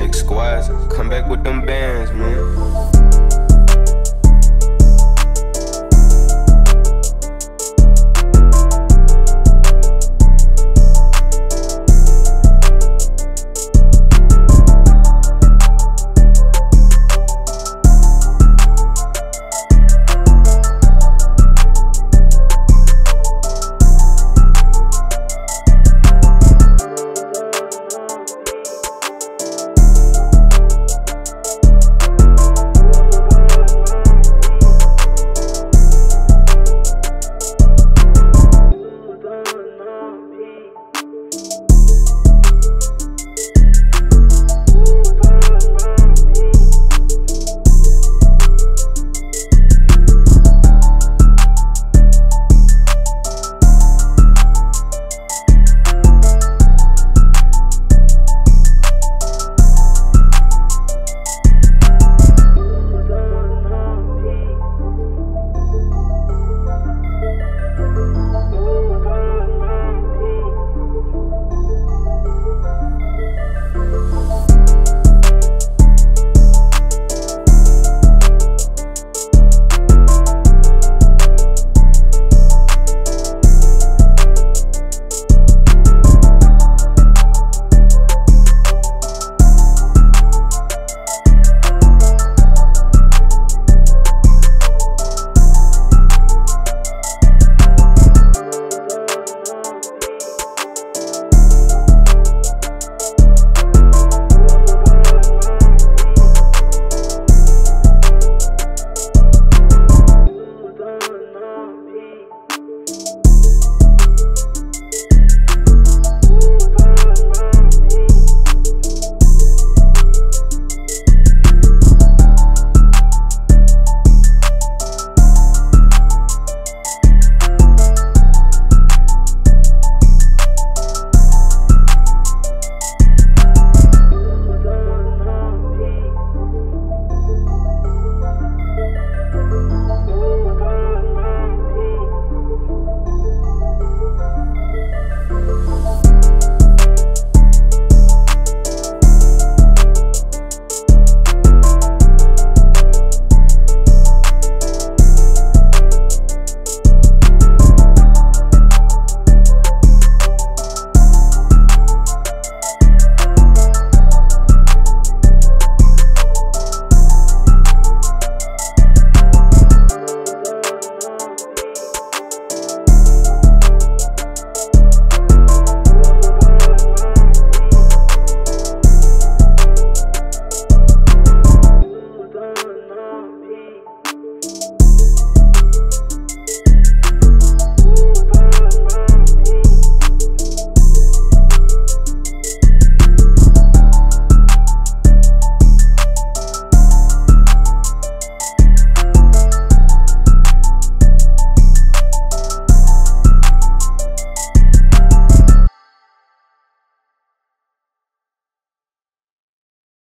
X squads, come back with them bands.